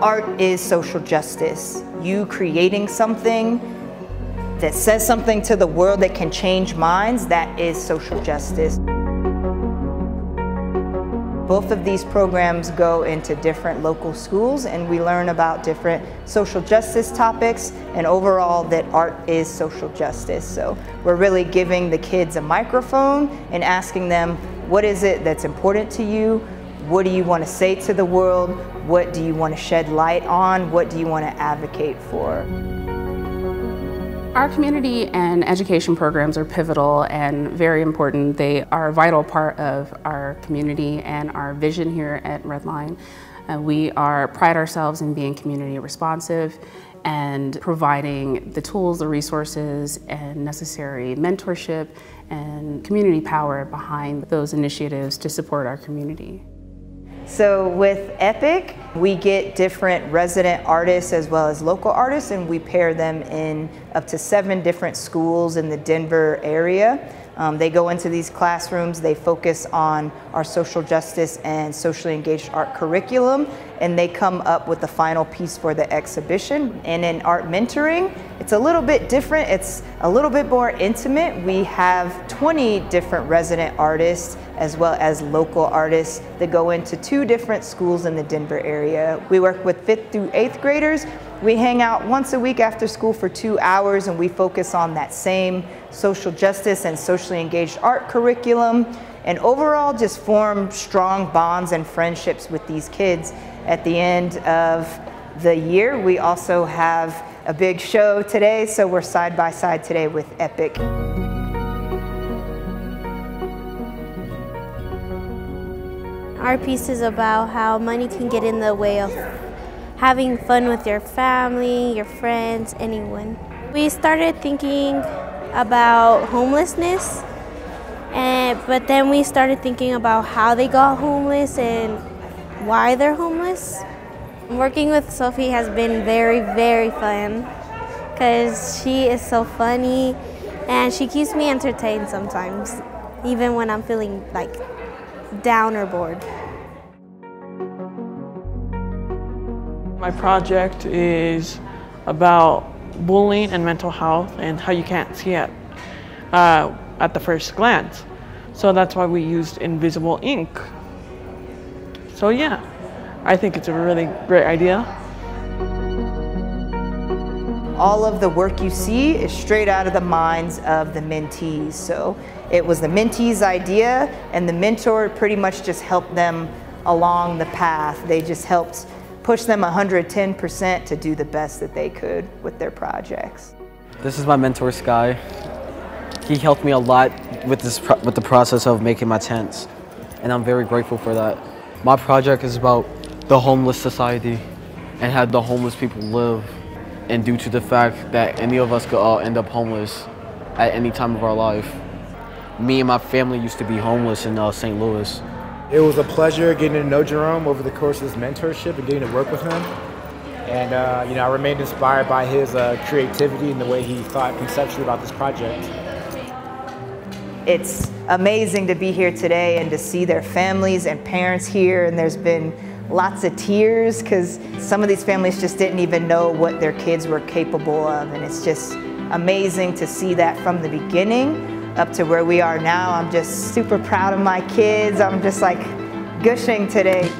art is social justice. You creating something that says something to the world that can change minds, that is social justice. Both of these programs go into different local schools and we learn about different social justice topics and overall that art is social justice. So we're really giving the kids a microphone and asking them, what is it that's important to you? What do you want to say to the world? What do you want to shed light on? What do you want to advocate for? Our community and education programs are pivotal and very important. They are a vital part of our community and our vision here at RedLine. Uh, we are pride ourselves in being community responsive and providing the tools, the resources, and necessary mentorship and community power behind those initiatives to support our community. So with EPIC, we get different resident artists as well as local artists and we pair them in up to seven different schools in the Denver area. Um, they go into these classrooms, they focus on our social justice and socially engaged art curriculum, and they come up with the final piece for the exhibition. And in art mentoring, it's a little bit different. It's a little bit more intimate. We have 20 different resident artists as well as local artists that go into two different schools in the Denver area. We work with fifth through eighth graders. We hang out once a week after school for two hours and we focus on that same social justice and socially engaged art curriculum and overall just form strong bonds and friendships with these kids. At the end of the year, we also have a big show today, so we're side by side today with EPIC. Our piece is about how money can get in the way of having fun with your family, your friends, anyone. We started thinking about homelessness, and but then we started thinking about how they got homeless and why they're homeless. Working with Sophie has been very, very fun because she is so funny and she keeps me entertained sometimes, even when I'm feeling like down or bored. My project is about bullying and mental health and how you can't see it uh, at the first glance. So that's why we used invisible ink. So yeah, I think it's a really great idea. All of the work you see is straight out of the minds of the mentees. So it was the mentees' idea and the mentor pretty much just helped them along the path. They just helped push them 110% to do the best that they could with their projects. This is my mentor, Sky. He helped me a lot with, this with the process of making my tents, and I'm very grateful for that. My project is about the homeless society and how the homeless people live and due to the fact that any of us could all end up homeless at any time of our life. Me and my family used to be homeless in uh, St. Louis. It was a pleasure getting to know Jerome over the course of his mentorship and getting to work with him. And uh, you know, I remained inspired by his uh, creativity and the way he thought conceptually about this project. It's amazing to be here today and to see their families and parents here, and there's been lots of tears because some of these families just didn't even know what their kids were capable of, and it's just amazing to see that from the beginning up to where we are now. I'm just super proud of my kids. I'm just like gushing today.